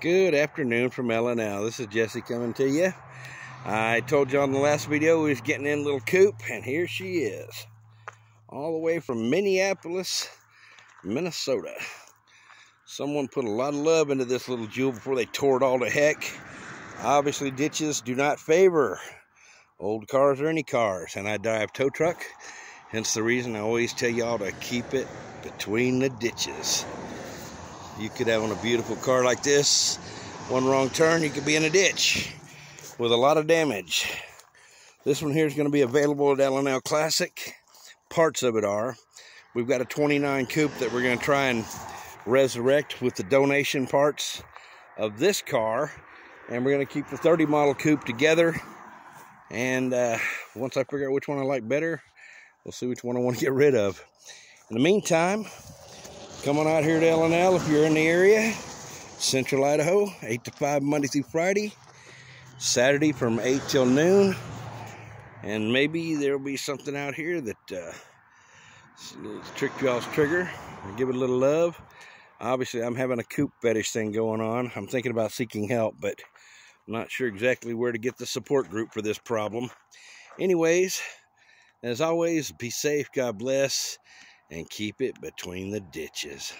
Good afternoon from L&L. This is Jesse coming to you. I told you on the last video we was getting in a little coupe, and here she is. All the way from Minneapolis, Minnesota. Someone put a lot of love into this little jewel before they tore it all to heck. Obviously, ditches do not favor old cars or any cars, and I drive tow truck. Hence the reason I always tell y'all to keep it between the ditches. You could have on a beautiful car like this, one wrong turn, you could be in a ditch with a lot of damage. This one here is going to be available at L&L Classic. Parts of it are. We've got a 29 coupe that we're going to try and resurrect with the donation parts of this car. And we're going to keep the 30 model coupe together. And uh, once I figure out which one I like better, we'll see which one I want to get rid of. In the meantime, Come on out here to L&L if you're in the area. Central Idaho, 8 to 5 Monday through Friday. Saturday from 8 till noon. And maybe there'll be something out here that uh, trick y'all's trigger. Give it a little love. Obviously, I'm having a coupe fetish thing going on. I'm thinking about seeking help, but I'm not sure exactly where to get the support group for this problem. Anyways, as always, be safe, God bless, and keep it between the ditches.